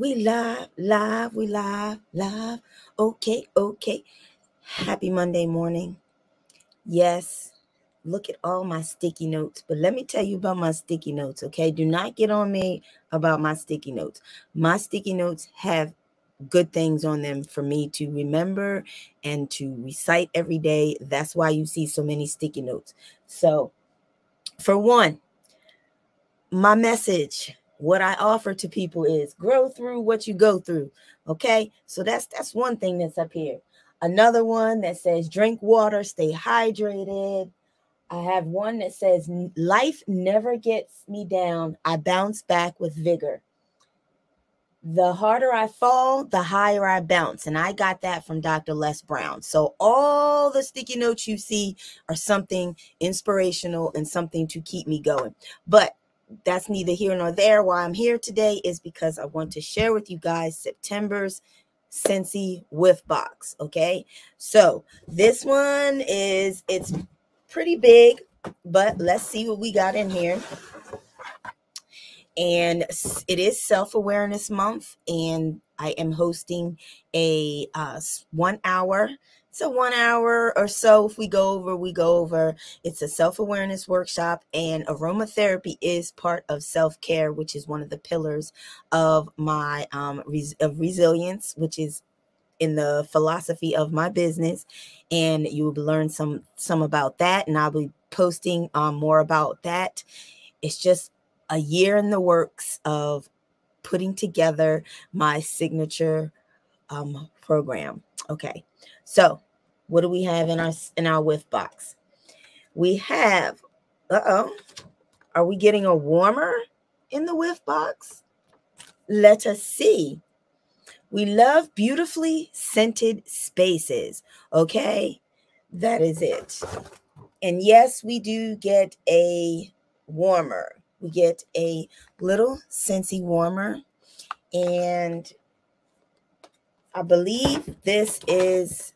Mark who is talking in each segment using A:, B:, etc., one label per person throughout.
A: We live, live, we live, live. Okay, okay. Happy Monday morning. Yes, look at all my sticky notes. But let me tell you about my sticky notes, okay? Do not get on me about my sticky notes. My sticky notes have good things on them for me to remember and to recite every day. That's why you see so many sticky notes. So, for one, my message what i offer to people is grow through what you go through okay? So that's that's one thing that's up here. Another one that says drink water stay hydrated. I have one that says life never gets me down. I bounce back with vigor. The harder i fall the higher i bounce and i got that from dr les brown. So all the sticky notes you see are something inspirational and something to keep me going. But that's neither here nor there. Why I'm here today is because I want to share with you guys September's Scentsy Whiff Box. Okay, so this one is it's pretty big, but let's see what we got in here. And it is Self Awareness Month, and I am hosting a uh, one hour so one hour or so. If we go over we go over. It's a self-awareness workshop and aromatherapy is part of self-care which is one of the pillars of my um res- of resilience which is in the philosophy of my business. And you will learn some some about that and i'll be posting um, more about that. It's just a year in the works of putting together my signature um, program okay so, what do we have in our in our whiff box? We have, uh-oh, are we getting a warmer in the whiff box? Let us see. We love beautifully scented spaces. Okay, that is it. And yes, we do get a warmer. We get a little Scentsy warmer. And I believe this is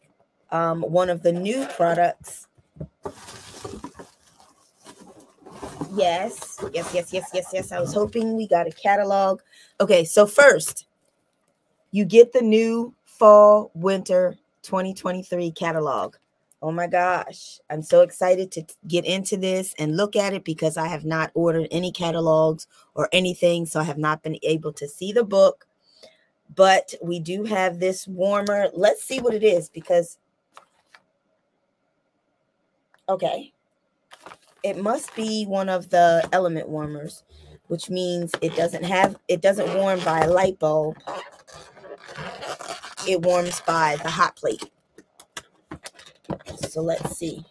A: um, one of the new products. Yes, yes, yes, yes, yes, yes. I was hoping we got a catalog. Okay, so first, you get the new fall winter 2023 catalog. Oh my gosh, I'm so excited to get into this and look at it because I have not ordered any catalogs or anything, so I have not been able to see the book. But we do have this warmer. Let's see what it is because Okay. It must be one of the element warmers, which means it doesn't have it doesn't warm by a light bulb. It warms by the hot plate. So let's see.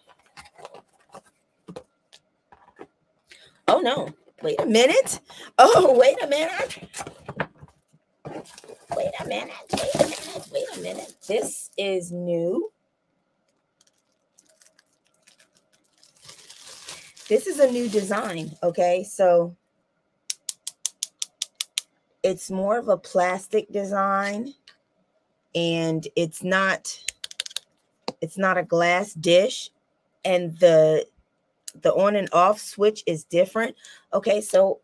A: Oh no. Wait a minute. Oh, wait a minute. Wait a minute. Wait a minute. Wait a minute. This is new. This is a new design, okay? So it's more of a plastic design and it's not it's not a glass dish and the the on and off switch is different. Okay, so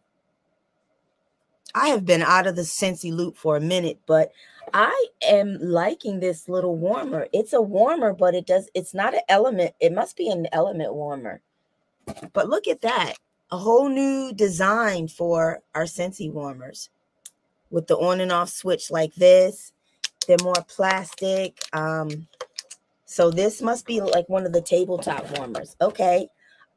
A: I have been out of the Scentsy loop for a minute, but I am liking this little warmer. It's a warmer, but it does it's not an element. It must be an element warmer. But look at that. A whole new design for our Scentsy warmers with the on and off switch like this. They're more plastic. Um, so this must be like one of the tabletop warmers. Okay,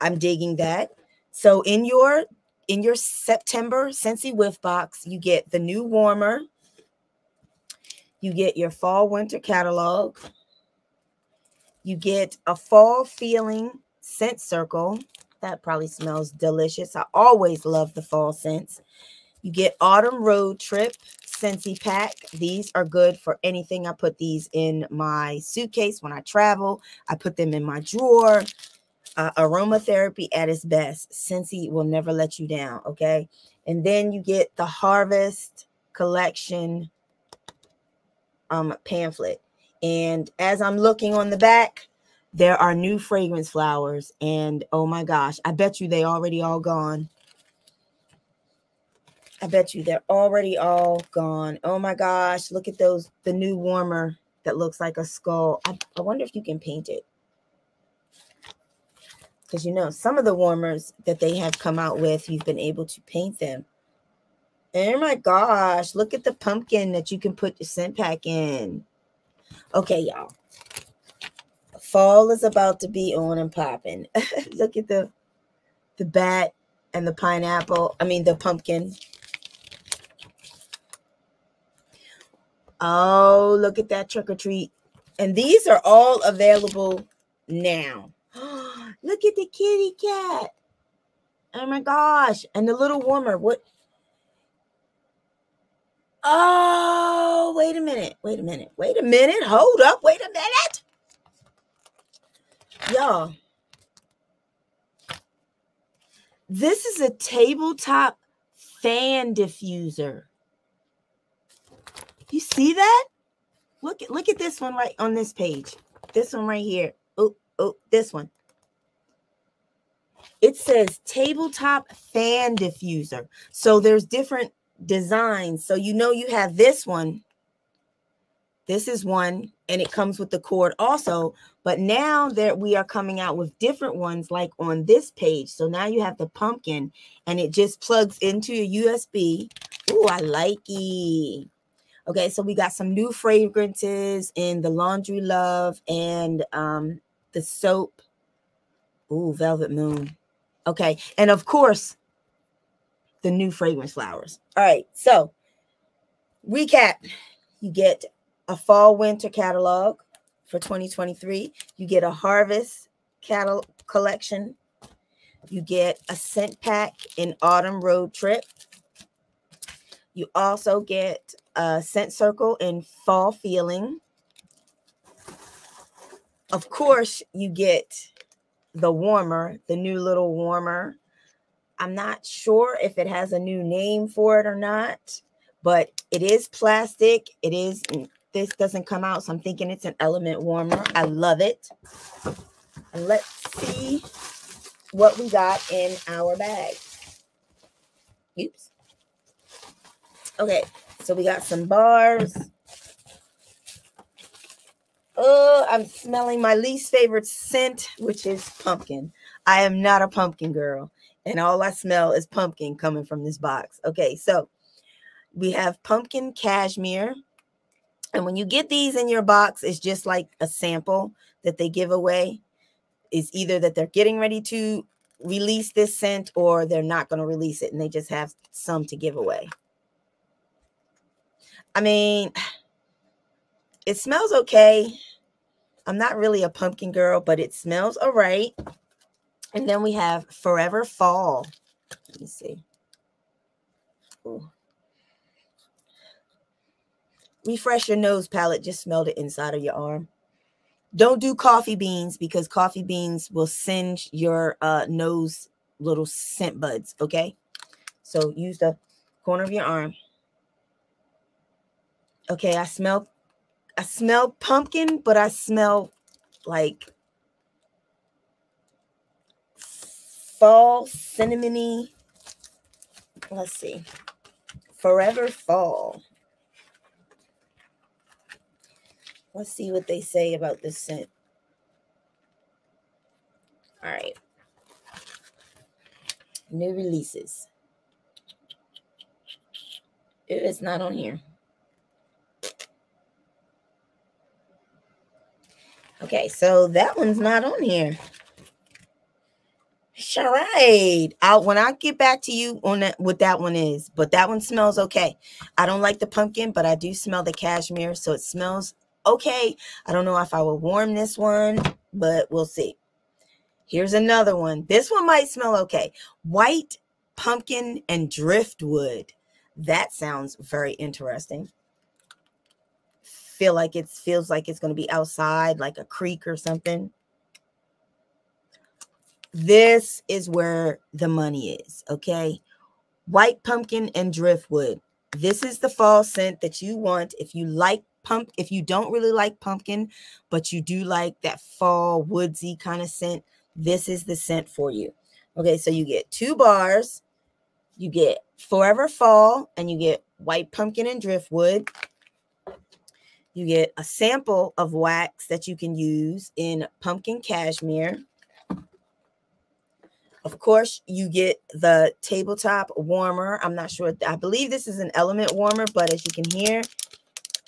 A: I'm digging that. So in your in your September Scentsy Whiff box, you get the new warmer. You get your fall winter catalog. You get a fall feeling scent circle. That probably smells delicious. I always love the fall scents. You get Autumn Road Trip Scentsy Pack. These are good for anything. I put these in my suitcase when I travel. I put them in my drawer. Uh, aromatherapy at its best. Scentsy will never let you down, okay? And then you get the Harvest Collection um, pamphlet. And as I'm looking on the back, there are new fragrance flowers and oh my gosh i bet you they already all gone I bet you they're already all gone. Oh my gosh, look at those, the new warmer that looks like a skull. I, I wonder if you can paint it. Because you know, some of the warmers that they have come out with, you've been able to paint them. Oh my gosh, look at the pumpkin that you can put your scent pack in. Okay, y'all. Fall is about to be on and popping. look at the the bat and the pineapple. I mean the pumpkin. Oh, look at that trick or treat. And these are all available now. Look at the kitty cat. Oh my gosh. And the little warmer. What? Oh, wait a minute. Wait a minute. Wait a minute. Hold up. Wait a minute. Y'all. This is a tabletop fan diffuser. You see that? Look at look at this one right on this page. This one right here. Oh, oh, this one. It says tabletop fan diffuser. So there's different designs. So you know you have this one. This is one, and it comes with the cord also. But now that we are coming out with different ones, like on this page. So now you have the pumpkin, and it just plugs into your USB. Oh, I like it. Okay, so we got some new fragrances in the Laundry Love and um, the soap. Ooh, Velvet Moon. Okay, and of course, the new fragrance flowers. All right, so recap you get a fall winter catalog for 2023, you get a harvest cattle collection, you get a scent pack in autumn road trip. You also get a scent circle in fall feeling. Of course, you get the warmer, the new little warmer. I'm not sure if it has a new name for it or not, but it is plastic. It is, mm, this doesn't come out, so I'm thinking it's an element warmer. I love it. And let's see what we got in our bag. Oops. Okay, so we got some bars. Oh, I'm smelling my least favorite scent, which is pumpkin. I am not a pumpkin girl, and all I smell is pumpkin coming from this box. Okay, so we have pumpkin cashmere. And when you get these in your box, it's just like a sample that they give away. Is either that they're getting ready to release this scent or they're not going to release it and they just have some to give away. I mean, it smells okay. I'm not really a pumpkin girl, but it smells all right. And then we have Forever Fall. Let me see. Ooh. Refresh your nose palate. Just smell the inside of your arm. Don't do coffee beans because coffee beans will singe your uh, nose little scent buds. Okay. So use the corner of your arm. Okay, I smell I smell pumpkin, but I smell like fall cinnamony. Let's see. Forever fall. Let's see what they say about this scent. All right. New releases. It's not on here. Okay, so that one's not on here. Right. I'll when I get back to you on that what that one is, but that one smells okay. I don't like the pumpkin, but I do smell the cashmere, so it smells okay. I don't know if I will warm this one, but we'll see. Here's another one. This one might smell okay. White pumpkin and driftwood. That sounds very interesting feel like it feels like it's going to be outside, like a creek or something. This is where the money is, okay? White pumpkin and driftwood. This is the fall scent that you want if you like pump if you don't really like pumpkin, but you do like that fall woodsy kind of scent, this is the scent for you. Okay, so you get two bars You get Forever Fall and you get white pumpkin and driftwood. You get a sample of wax that you can use in pumpkin cashmere. Of course, you get the tabletop warmer. I'm not sure. I believe this is an element warmer, but as you can hear,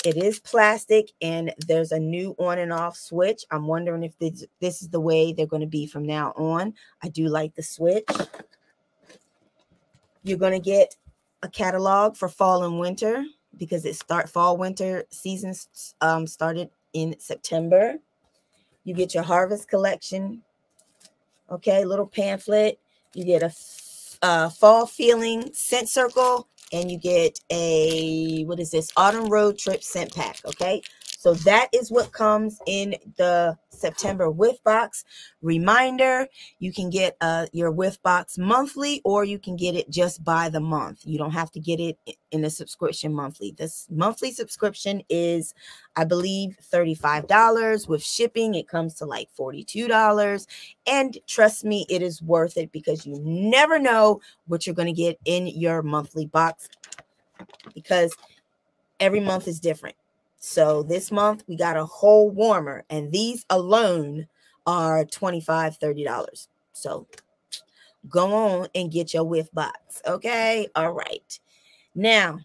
A: it is plastic and there's a new on and off switch. I'm wondering if this, this is the way they're going to be from now on. I do like the switch. You're going to get a catalog for fall and winter because it start fall winter seasons um, started in September. You get your harvest collection. Okay, little pamphlet. You get a, a fall feeling scent circle and you get a what is this autumn road trip scent pack okay so that is what comes in the September Whiff Box. Reminder, you can get uh, your Whiff Box monthly or you can get it just by the month. You don't have to get it in a subscription monthly. This monthly subscription is, I believe, $35. With shipping, it comes to like $42. And trust me, it is worth it because you never know what you're going to get in your monthly box because every month is different. So this month we got a whole warmer, and these alone are $25, $30. So go on and get your whiff box. Okay. All right. Now,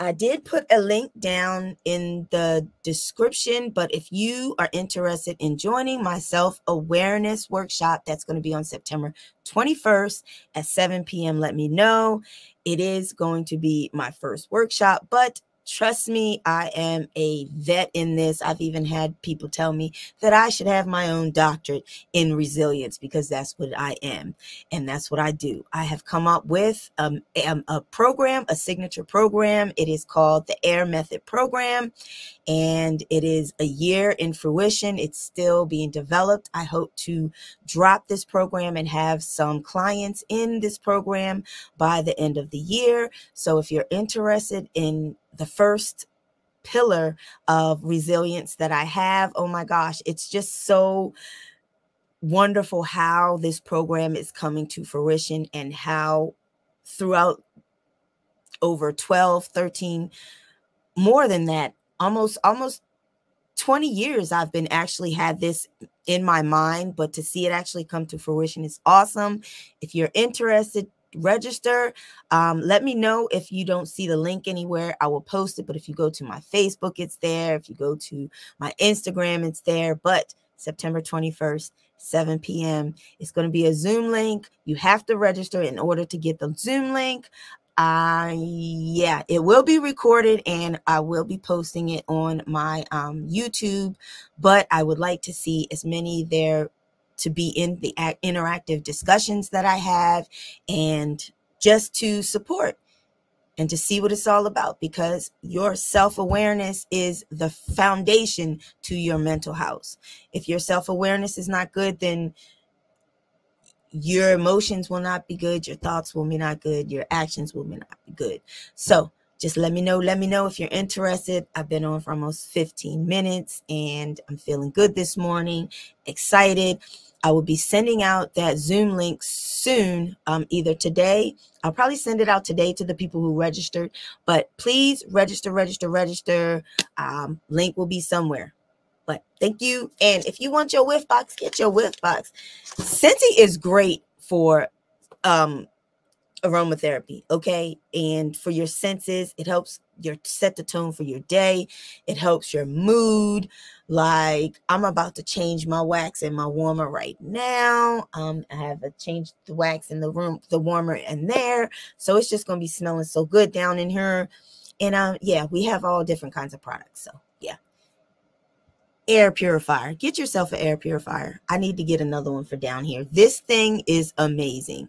A: I did put a link down in the description, but if you are interested in joining my self awareness workshop, that's going to be on September 21st at 7 p.m., let me know. It is going to be my first workshop, but Trust me, I am a vet in this. I've even had people tell me that I should have my own doctorate in resilience because that's what I am. And that's what I do. I have come up with um, a, a program, a signature program. It is called the AIR Method Program and it is a year in fruition. It's still being developed. I hope to drop this program and have some clients in this program by the end of the year. So if you're interested in the first pillar of resilience that I have, oh my gosh, it's just so wonderful how this program is coming to fruition and how throughout over 12, 13, more than that, almost almost 20 years I've been actually had this in my mind, but to see it actually come to fruition is awesome. If you're interested, register. Um, let me know if you don't see the link anywhere. I will post it, but if you go to my Facebook, it's there. If you go to my Instagram, it's there. But September 21st, 7 p.m. It's going to be a Zoom link. You have to register in order to get the Zoom link uh yeah it will be recorded and i will be posting it on my um youtube but i would like to see as many there to be in the interactive discussions that i have and just to support and to see what it's all about because your self-awareness is the foundation to your mental health. If your self-awareness is not good then your emotions will not be good, your thoughts will be not good, your actions will be not be good. So just let me know. Let me know if you're interested. I've been on for almost 15 minutes and I'm feeling good this morning, excited. I will be sending out that Zoom link soon, um, either today. I'll probably send it out today to the people who registered, but please register, register, register. Um, link will be somewhere. But thank you. And if you want your whiff box, get your whiff box. Scentsy is great for um aromatherapy, okay? And for your senses, it helps your set the tone for your day. It helps your mood. Like I'm about to change my wax and my warmer right now. Um, I have a changed the wax in the room, the warmer in there. So it's just gonna be smelling so good down in here. And um, yeah, we have all different kinds of products. So air purifier. Get yourself an air purifier. I need to get another one for down here. This thing is amazing.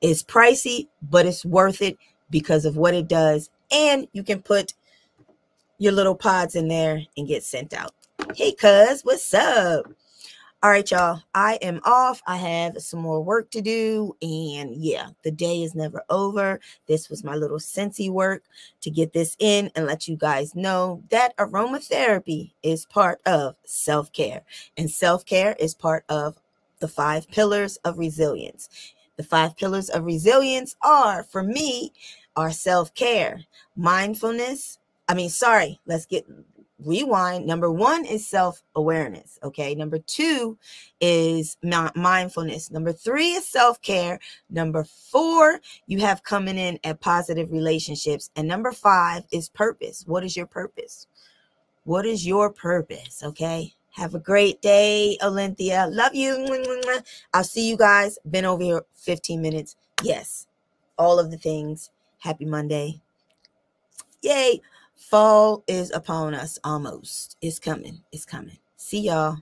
A: It's pricey, but it's worth it because of what it does. And you can put your little pods in there and get sent out. Hey, cuz, what's up? All right, y'all. I am off. I have some more work to do. And yeah, the day is never over. This was my little Scentsy work to get this in and let you guys know that aromatherapy is part of self care. And self care is part of the five pillars of resilience. The five pillars of resilience are, for me, are self care, mindfulness. I mean, sorry, let's get rewind. Number one is self awareness. Okay. Number two is mindfulness. Number three is self care. Number four, you have coming in at positive relationships. And number five is purpose. What is your purpose? What is your purpose? Okay. Have a great day, Olympia. Love you. I'll see you guys. Been over here 15 minutes. Yes. All of the things. Happy Monday. Yay. Fall is upon us almost. It's coming. It's coming. See y'all.